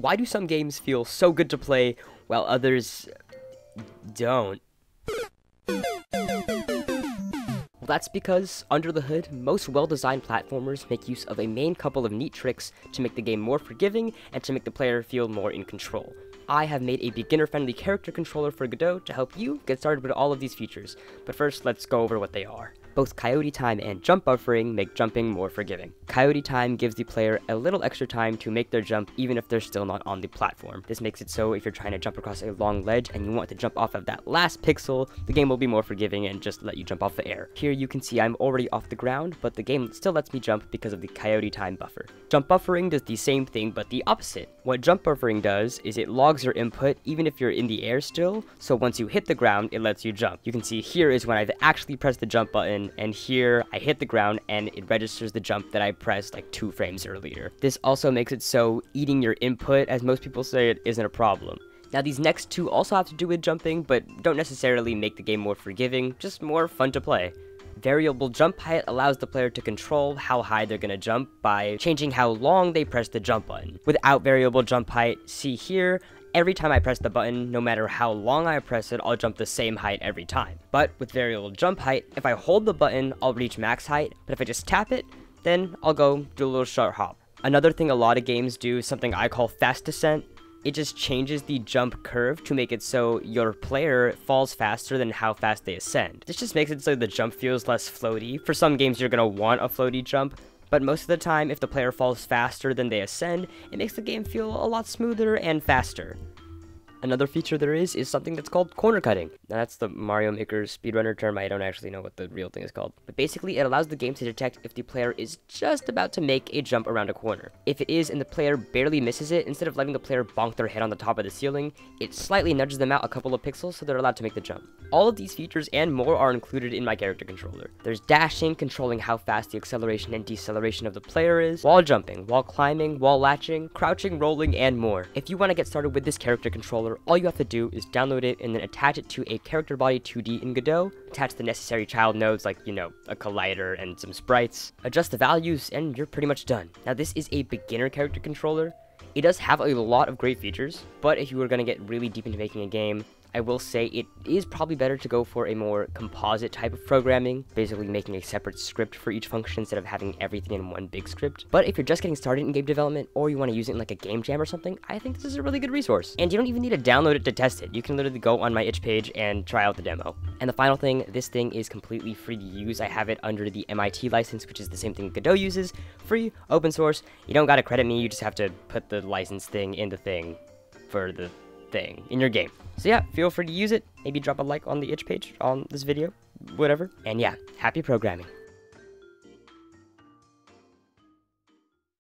Why do some games feel so good to play while others don't? Well, that's because, under the hood, most well-designed platformers make use of a main couple of neat tricks to make the game more forgiving and to make the player feel more in control. I have made a beginner-friendly character controller for Godot to help you get started with all of these features, but first let's go over what they are. Both Coyote Time and Jump Buffering make jumping more forgiving. Coyote Time gives the player a little extra time to make their jump even if they're still not on the platform. This makes it so if you're trying to jump across a long ledge and you want to jump off of that last pixel, the game will be more forgiving and just let you jump off the air. Here you can see I'm already off the ground, but the game still lets me jump because of the Coyote Time buffer. Jump Buffering does the same thing but the opposite. What Jump Buffering does is it logs your input even if you're in the air still, so once you hit the ground, it lets you jump. You can see here is when I've actually pressed the jump button and here I hit the ground and it registers the jump that I pressed like two frames earlier. This also makes it so eating your input, as most people say it, isn't a problem. Now these next two also have to do with jumping, but don't necessarily make the game more forgiving, just more fun to play. Variable jump height allows the player to control how high they're to jump by changing how long they press the jump button. Without variable jump height, see here, every time I press the button, no matter how long I press it, I'll jump the same height every time. But with variable jump height, if I hold the button, I'll reach max height, but if I just tap it, then I'll go do a little short hop. Another thing a lot of games do something I call fast descent. It just changes the jump curve to make it so your player falls faster than how fast they ascend. This just makes it so the jump feels less floaty. For some games, you're to want a floaty jump, but most of the time, if the player falls faster than they ascend, it makes the game feel a lot smoother and faster. Another feature there is is something that's called corner cutting. Now, that's the Mario Maker speedrunner term. I don't actually know what the real thing is called. But basically, it allows the game to detect if the player is just about to make a jump around a corner. If it is and the player barely misses it, instead of letting the player bonk their head on the top of the ceiling, it slightly nudges them out a couple of pixels so they're allowed to make the jump. All of these features and more are included in my character controller. There's dashing, controlling how fast the acceleration and deceleration of the player is, wall jumping, wall climbing, wall latching, crouching, rolling, and more. If you want to get started with this character controller, all you have to do is download it and then attach it to a character body 2D in Godot, attach the necessary child nodes like, you know, a collider and some sprites, adjust the values, and you're pretty much done. Now this is a beginner character controller. It does have a lot of great features, but if you were going to get really deep into making a game, I will say it is probably better to go for a more composite type of programming, basically making a separate script for each function instead of having everything in one big script. But if you're just getting started in game development or you want to use it in like a game jam or something, I think this is a really good resource. And you don't even need to download it to test it. You can literally go on my itch page and try out the demo. And the final thing, this thing is completely free to use. I have it under the MIT license, which is the same thing Godot uses. Free, open source. You don't gotta credit me, you just have to put the license thing in the thing for the thing in your game. So yeah, feel free to use it. Maybe drop a like on the itch page on this video, whatever. And yeah, happy programming.